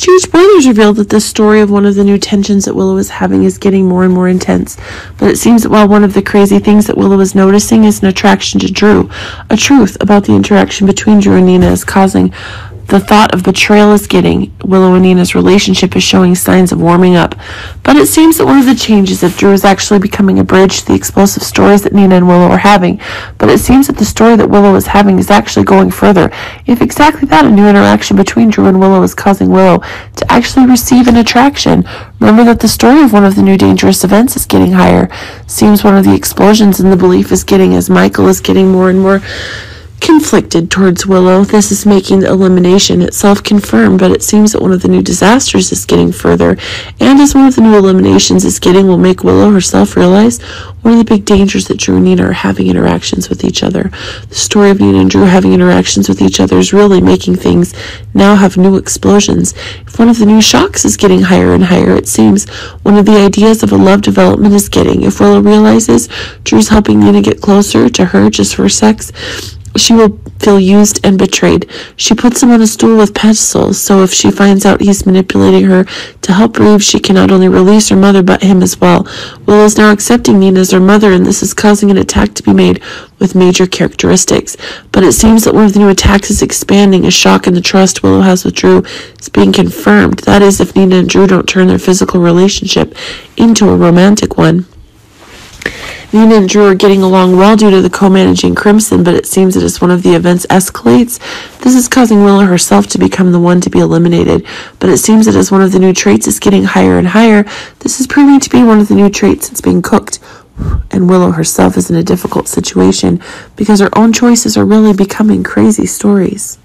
teenage spoilers reveal that the story of one of the new tensions that Willow is having is getting more and more intense. But it seems that while one of the crazy things that Willow is noticing is an attraction to Drew, a truth about the interaction between Drew and Nina is causing the thought of betrayal is getting. Willow and Nina's relationship is showing signs of warming up. But it seems that one of the changes that Drew is actually becoming a bridge to the explosive stories that Nina and Willow are having. But it seems that the story that Willow is having is actually going further. If exactly that, a new interaction between Drew and Willow is causing Willow to actually receive an attraction. Remember that the story of one of the new dangerous events is getting higher. Seems one of the explosions in the belief is getting as Michael is getting more and more conflicted towards Willow. This is making the elimination itself confirmed, but it seems that one of the new disasters is getting further, and as one of the new eliminations is getting, will make Willow herself realize one of the big dangers that Drew and Nina are having interactions with each other. The story of Nina and Drew having interactions with each other is really making things now have new explosions. If one of the new shocks is getting higher and higher, it seems one of the ideas of a love development is getting. If Willow realizes Drew's helping Nina get closer to her just for sex, she will feel used and betrayed. She puts him on a stool with pedestals, so if she finds out he's manipulating her to help Reeve, she can not only release her mother but him as well. Willow is now accepting Nina as her mother, and this is causing an attack to be made with major characteristics. But it seems that one of the new attacks is expanding. A shock in the trust Willow has with Drew is being confirmed. That is, if Nina and Drew don't turn their physical relationship into a romantic one. Nina and Drew are getting along well due to the co-managing Crimson, but it seems that as one of the events escalates, this is causing Willow herself to become the one to be eliminated. But it seems that as one of the new traits is getting higher and higher, this is proving to be one of the new traits that's being cooked. And Willow herself is in a difficult situation because her own choices are really becoming crazy stories.